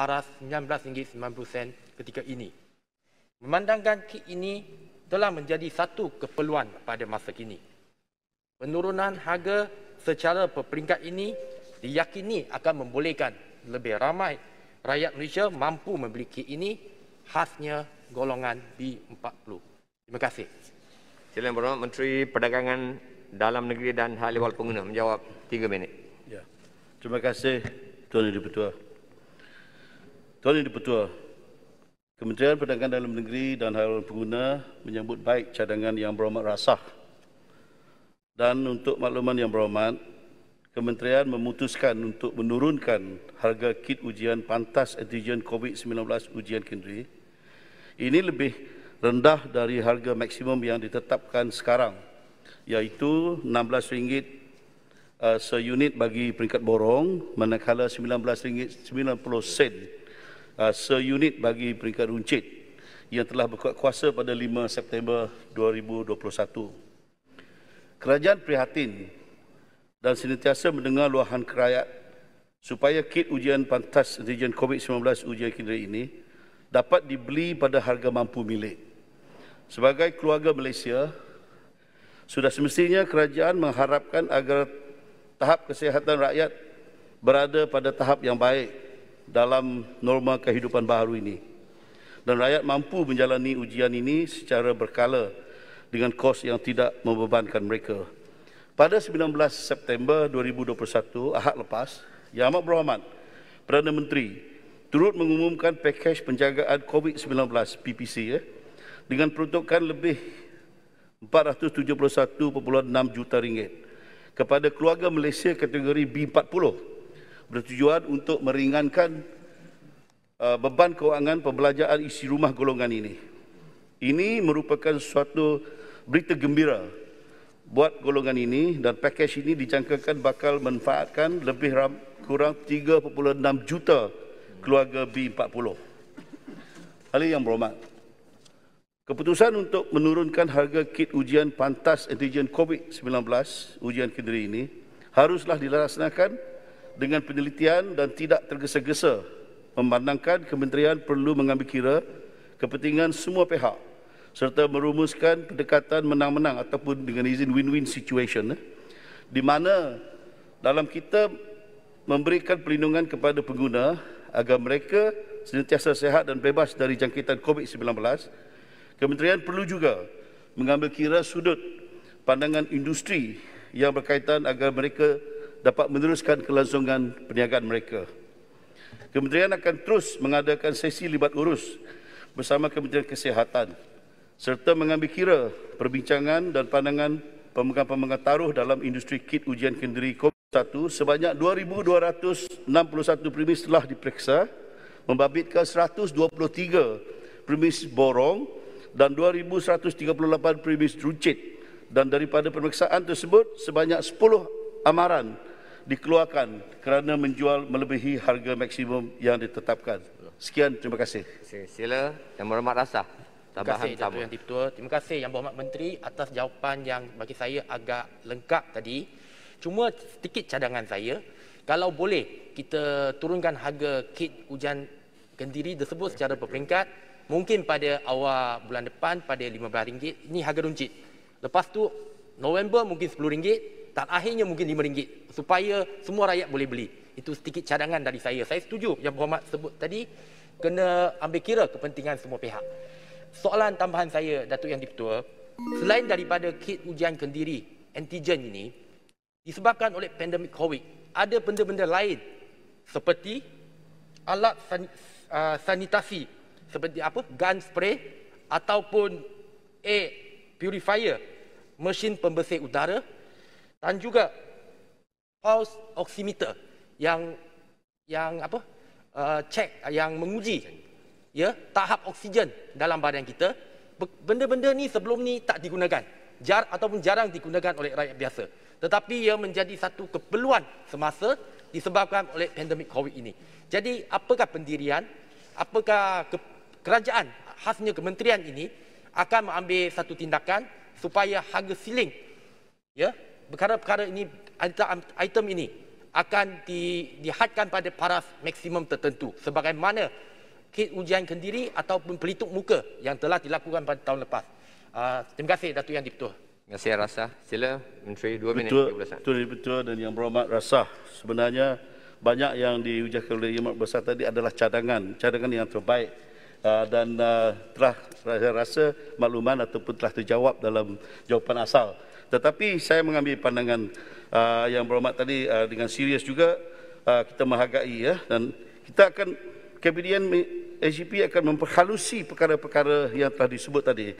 paras RM19.90 ketika ini. Memandangkan kit ini telah menjadi satu keperluan pada masa kini. Penurunan harga secara berperingkat ini diyakini akan membolehkan lebih ramai rakyat Malaysia mampu membeli kit ini khasnya golongan B40. Terima kasih. Silakan Berhormat Menteri Perdagangan Dalam Negeri dan Hal Ehwal Pengguna menjawab 3 minit. Ya. Terima kasih Tuan Yang Dipertua. Tuan Yang Dipertua, Kementerian Perdagangan Dalam Negeri dan Hal Ehwal Pengguna menyambut baik cadangan yang berhormat rasah. Dan untuk makluman yang berhormat, Kementerian memutuskan untuk menurunkan harga kit ujian pantas antigen COVID-19 ujian kendiri. Ini lebih rendah dari harga maksimum yang ditetapkan sekarang iaitu RM16 uh, seunit bagi peringkat borong manakala RM19.90 uh, seunit bagi peringkat runcit yang telah berkuat kuasa pada 5 September 2021. Kerajaan prihatin dan senantiasa mendengar luahan kerajaan supaya kit ujian pantas antigen COVID-19 ujian kendiri ini dapat dibeli pada harga mampu milik. Sebagai keluarga Malaysia, sudah semestinya kerajaan mengharapkan agar tahap kesihatan rakyat berada pada tahap yang baik dalam norma kehidupan baru ini. Dan rakyat mampu menjalani ujian ini secara berkala dengan kos yang tidak membebankan mereka. Pada 19 September 2021, Ahad lepas, Yang Amat Berhormat, Perdana Menteri turut mengumumkan pakej penjagaan COVID-19 PPC ya, dengan peruntukan lebih 471.6 juta ringgit kepada keluarga Malaysia kategori B40 bertujuan untuk meringankan uh, beban kewangan pembelajaran isi rumah golongan ini. Ini merupakan suatu berita gembira buat golongan ini dan pakej ini dijangkakan bakal manfaatkan lebih kurang 3.6 juta keluarga B40. Hal yang berhormat, Keputusan untuk menurunkan harga kit ujian pantas antigen COVID-19 ujian kendiri ini haruslah dilaksanakan dengan penelitian dan tidak tergesa-gesa memandangkan kementerian perlu mengambil kira kepentingan semua pihak serta merumuskan pendekatan menang-menang ataupun dengan izin win-win situation eh, di mana dalam kita memberikan perlindungan kepada pengguna agar mereka senantiasa sehat dan bebas dari jangkitan COVID-19 Kementerian perlu juga mengambil kira sudut pandangan industri yang berkaitan agar mereka dapat meneruskan kelangsungan perniagaan mereka. Kementerian akan terus mengadakan sesi libat urus bersama Kementerian Kesihatan serta mengambil kira perbincangan dan pandangan pemegang-pemegang taruh dalam industri kit ujian kendiri COVID-1 sebanyak 2,261 premis telah diperiksa membabitkan 123 premis borong dan 2138 premis runcit dan daripada pemeriksaan tersebut sebanyak 10 amaran dikeluarkan kerana menjual melebihi harga maksimum yang ditetapkan. Sekian, terima kasih. Sila Yang Berhormat Rasah. Terima kasih Datuk Yang Dipertua. Terima kasih Yang Berhormat Menteri atas jawapan yang bagi saya agak lengkap tadi. Cuma sedikit cadangan saya, kalau boleh kita turunkan harga kit ujian kendiri tersebut secara berperingkat, Mungkin pada awal bulan depan pada RM15, ini harga runcit. Lepas tu November mungkin RM10, dan akhirnya mungkin RM5 supaya semua rakyat boleh beli. Itu sedikit cadangan dari saya. Saya setuju yang berhormat sebut tadi kena ambil kira kepentingan semua pihak. Soalan tambahan saya Datuk Yang Dipertua, selain daripada kit ujian kendiri antigen ini disebabkan oleh pandemik COVID, ada benda-benda lain seperti alat san, uh, sanitasi seperti apa gun spray ataupun air purifier mesin pembersih udara dan juga pulse oximeter yang yang apa? Uh, check yang menguji ya tahap oksigen dalam badan kita. Benda-benda ni sebelum ni tak digunakan. Jar ataupun jarang digunakan oleh rakyat biasa. Tetapi ia menjadi satu keperluan semasa disebabkan oleh pandemik covid ini. Jadi apakah pendirian apakah ke, kerajaan khasnya kementerian ini akan mengambil satu tindakan supaya harga siling ya perkara-perkara ini item ini akan di, dihadkan pada paras maksimum tertentu sebagaimana kit ujian kendiri ataupun pelitup muka yang telah dilakukan pada tahun lepas. Uh, terima kasih Datuk Yang Dipertua. Terima kasih Rasa. Sila Menteri dua minit. Betul, betul, betul dan yang berhormat Rasa. Sebenarnya banyak yang diujarkan oleh Yang Besar tadi adalah cadangan, cadangan yang terbaik uh, dan uh, telah saya rasa makluman ataupun telah terjawab dalam jawapan asal. Tetapi saya mengambil pandangan uh, yang berhormat tadi uh, dengan serius juga uh, kita menghargai ya. Dan kita akan KPDN SGP akan memperhalusi perkara-perkara yang telah disebut tadi